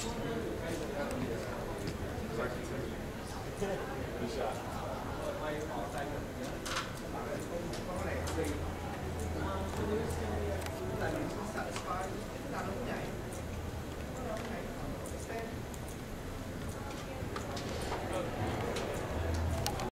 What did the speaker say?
Good shot.